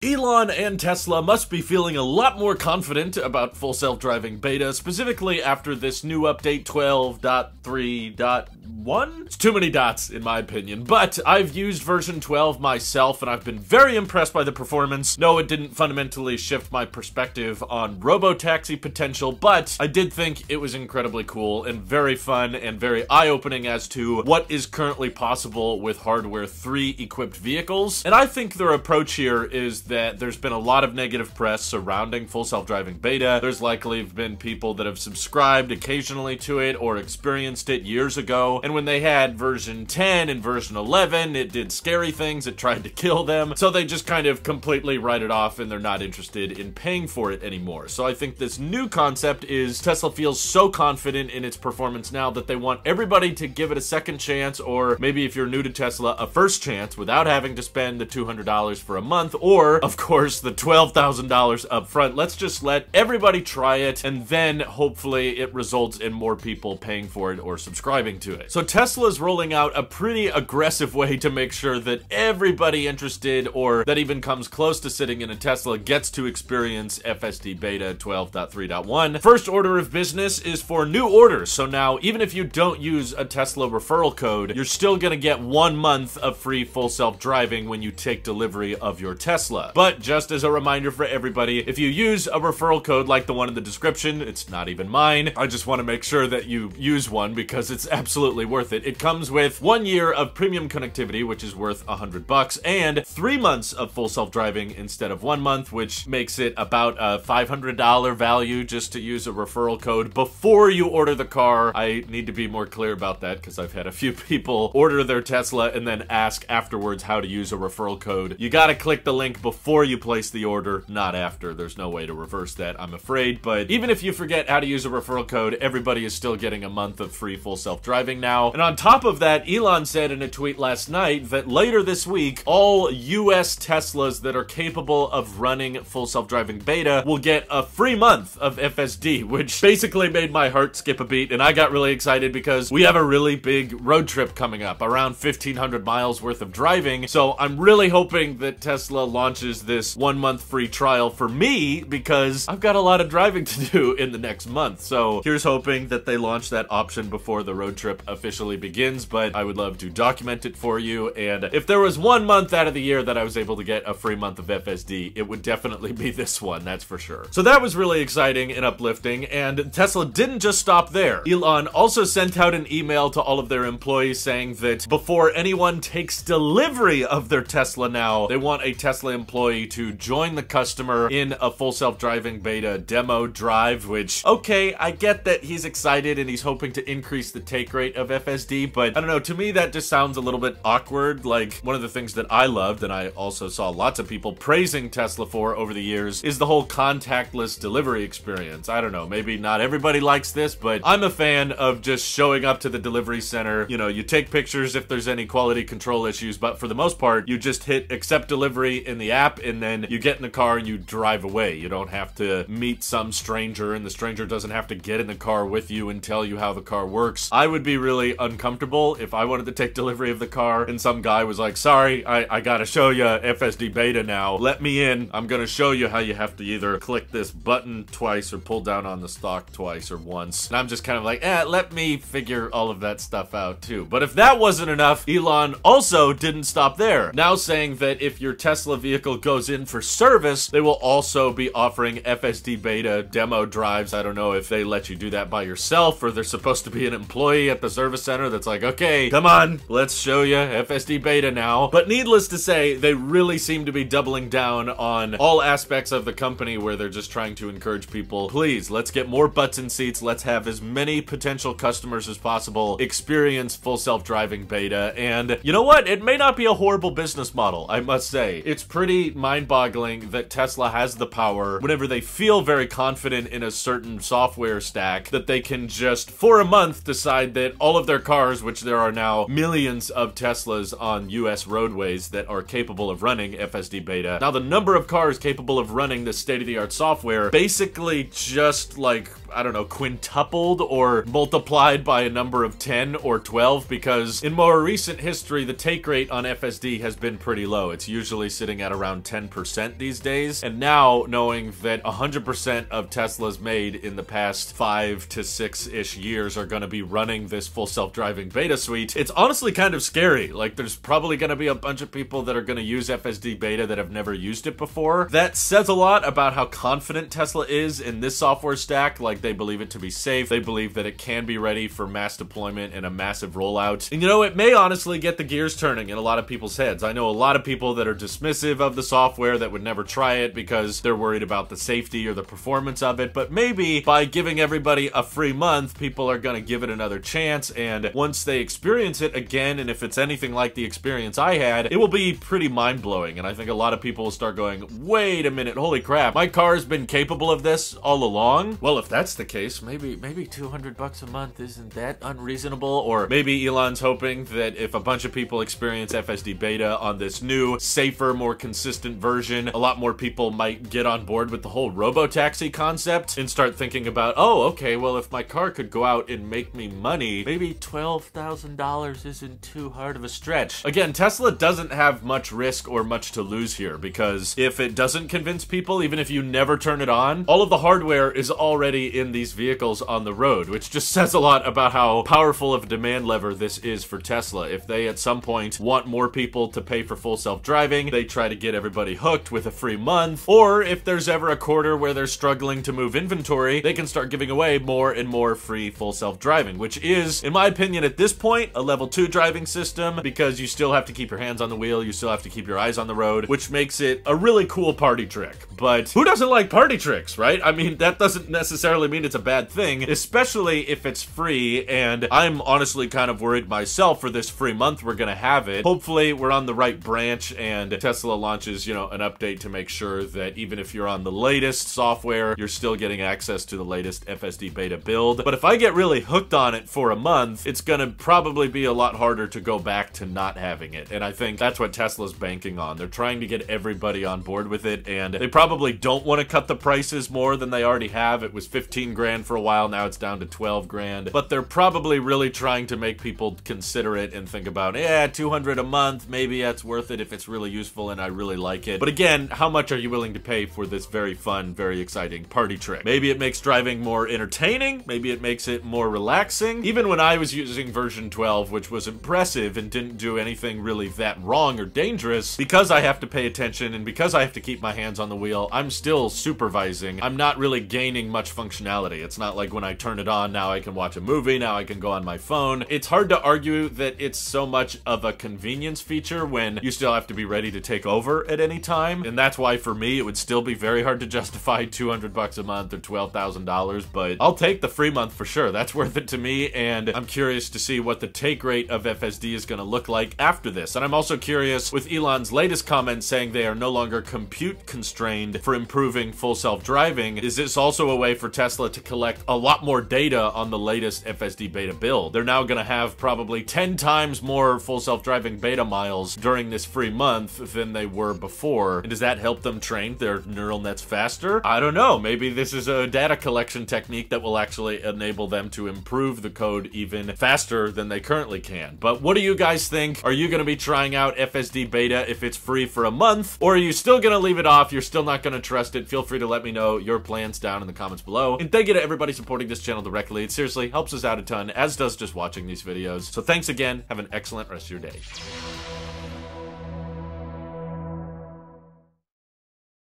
Elon and Tesla must be feeling a lot more confident about full self-driving beta, specifically after this new update 12.3.1? It's too many dots, in my opinion, but I've used version 12 myself, and I've been very impressed by the performance. No, it didn't fundamentally shift my perspective on robo-taxi potential, but I did think it was incredibly cool and very fun and very eye-opening as to what is currently possible with Hardware 3 equipped vehicles, and I think their approach here is that there's been a lot of negative press surrounding full self-driving beta. There's likely been people that have subscribed occasionally to it or experienced it years ago. And when they had version 10 and version 11, it did scary things. It tried to kill them. So they just kind of completely write it off and they're not interested in paying for it anymore. So I think this new concept is Tesla feels so confident in its performance now that they want everybody to give it a second chance or maybe if you're new to Tesla, a first chance without having to spend the $200 for a month or of course, the $12,000 up front. Let's just let everybody try it, and then hopefully it results in more people paying for it or subscribing to it. So Tesla is rolling out a pretty aggressive way to make sure that everybody interested or that even comes close to sitting in a Tesla gets to experience FSD Beta 12.3.1. First order of business is for new orders. So now, even if you don't use a Tesla referral code, you're still gonna get one month of free full self-driving when you take delivery of your Tesla. But just as a reminder for everybody, if you use a referral code like the one in the description, it's not even mine. I just want to make sure that you use one because it's absolutely worth it. It comes with one year of premium connectivity, which is worth a hundred bucks, and three months of full self-driving instead of one month, which makes it about a $500 value just to use a referral code before you order the car. I need to be more clear about that because I've had a few people order their Tesla and then ask afterwards how to use a referral code. You gotta click the link before before you place the order, not after. There's no way to reverse that, I'm afraid. But even if you forget how to use a referral code, everybody is still getting a month of free full self-driving now. And on top of that, Elon said in a tweet last night that later this week, all US Teslas that are capable of running full self-driving beta will get a free month of FSD, which basically made my heart skip a beat. And I got really excited because we have a really big road trip coming up, around 1,500 miles worth of driving. So I'm really hoping that Tesla launches launches this one month free trial for me because I've got a lot of driving to do in the next month. So here's hoping that they launch that option before the road trip officially begins, but I would love to document it for you. And if there was one month out of the year that I was able to get a free month of FSD, it would definitely be this one, that's for sure. So that was really exciting and uplifting, and Tesla didn't just stop there. Elon also sent out an email to all of their employees saying that before anyone takes delivery of their Tesla now, they want a Tesla employee employee to join the customer in a full self-driving beta demo drive, which, okay, I get that he's excited and he's hoping to increase the take rate of FSD, but I don't know, to me that just sounds a little bit awkward. Like, one of the things that I loved, and I also saw lots of people praising Tesla for over the years, is the whole contactless delivery experience. I don't know, maybe not everybody likes this, but I'm a fan of just showing up to the delivery center. You know, you take pictures if there's any quality control issues, but for the most part, you just hit accept delivery in the app and then you get in the car and you drive away. You don't have to meet some stranger and the stranger doesn't have to get in the car with you and tell you how the car works. I would be really uncomfortable if I wanted to take delivery of the car and some guy was like, sorry, I, I gotta show you FSD beta now. Let me in. I'm gonna show you how you have to either click this button twice or pull down on the stalk twice or once. And I'm just kind of like, eh, let me figure all of that stuff out too. But if that wasn't enough, Elon also didn't stop there. Now saying that if your Tesla vehicle goes in for service, they will also be offering FSD beta demo drives. I don't know if they let you do that by yourself or there's supposed to be an employee at the service center that's like, okay, come on, let's show you FSD beta now. But needless to say, they really seem to be doubling down on all aspects of the company where they're just trying to encourage people, please, let's get more butts in seats. Let's have as many potential customers as possible experience full self-driving beta. And you know what? It may not be a horrible business model, I must say. It's pretty mind-boggling that Tesla has the power whenever they feel very confident in a certain software stack that they can just for a month decide that all of their cars, which there are now millions of Teslas on US roadways that are capable of running FSD beta. Now the number of cars capable of running this state-of-the-art software basically just like I don't know, quintupled or multiplied by a number of 10 or 12 because in more recent history, the take rate on FSD has been pretty low. It's usually sitting at around around 10% these days. And now knowing that 100% of Teslas made in the past five to six-ish years are going to be running this full self-driving beta suite, it's honestly kind of scary. Like there's probably going to be a bunch of people that are going to use FSD beta that have never used it before. That says a lot about how confident Tesla is in this software stack. Like they believe it to be safe. They believe that it can be ready for mass deployment and a massive rollout. And you know, it may honestly get the gears turning in a lot of people's heads. I know a lot of people that are dismissive of the software that would never try it because they're worried about the safety or the performance of it, but maybe by giving everybody a free month, people are gonna give it another chance, and once they experience it again, and if it's anything like the experience I had, it will be pretty mind-blowing, and I think a lot of people will start going, wait a minute, holy crap, my car's been capable of this all along? Well, if that's the case, maybe maybe 200 bucks a month isn't that unreasonable, or maybe Elon's hoping that if a bunch of people experience FSD beta on this new, safer, more consistent version, a lot more people might get on board with the whole robo-taxi concept and start thinking about, oh, okay, well, if my car could go out and make me money, maybe $12,000 isn't too hard of a stretch. Again, Tesla doesn't have much risk or much to lose here because if it doesn't convince people, even if you never turn it on, all of the hardware is already in these vehicles on the road, which just says a lot about how powerful of a demand lever this is for Tesla. If they at some point want more people to pay for full self-driving, they try to get everybody hooked with a free month, or if there's ever a quarter where they're struggling to move inventory, they can start giving away more and more free full self-driving, which is, in my opinion at this point, a level 2 driving system because you still have to keep your hands on the wheel, you still have to keep your eyes on the road, which makes it a really cool party trick. But who doesn't like party tricks, right? I mean, that doesn't necessarily mean it's a bad thing, especially if it's free, and I'm honestly kind of worried myself for this free month we're gonna have it. Hopefully we're on the right branch and Tesla launches, you know, an update to make sure that even if you're on the latest software, you're still getting access to the latest FSD beta build. But if I get really hooked on it for a month, it's gonna probably be a lot harder to go back to not having it. And I think that's what Tesla's banking on. They're trying to get everybody on board with it, and they probably don't want to cut the prices more than they already have. It was 15 grand for a while, now it's down to 12 grand. But they're probably really trying to make people consider it and think about, yeah, 200 a month, maybe that's worth it if it's really useful and I really like it. But again, how much are you willing to pay for this very fun, very exciting party trick? Maybe it makes driving more entertaining, maybe it makes it more relaxing. Even when I was using version 12, which was impressive and didn't do anything really that wrong or dangerous, because I have to pay attention and because I have to keep my hands on the wheel, I'm still supervising. I'm not really gaining much functionality. It's not like when I turn it on, now I can watch a movie, now I can go on my phone. It's hard to argue that it's so much of a convenience feature when you still have to be ready to take over at any time. And that's why for me, it would still be very hard to justify 200 bucks a month or $12,000, but I'll take the free month for sure. That's worth it to me. And I'm curious to see what the take rate of FSD is going to look like after this. And I'm also curious with Elon's latest comment saying they are no longer compute constrained for improving full self-driving. Is this also a way for Tesla to collect a lot more data on the latest FSD beta build? They're now going to have probably 10 times more full self-driving beta miles during this free month than they were before. And does that help them train their neural nets faster? I don't know. Maybe this is a data collection technique that will actually enable them to improve the code even faster than they currently can. But what do you guys think? Are you going to be trying out FSD beta if it's free for a month? Or are you still to leave it off? You're still not going to trust it? Feel free to let me know your plans down in the comments below. And thank you to everybody supporting this channel directly. It seriously helps us out a ton, as does just watching these videos. So thanks again. Have an excellent rest of your day.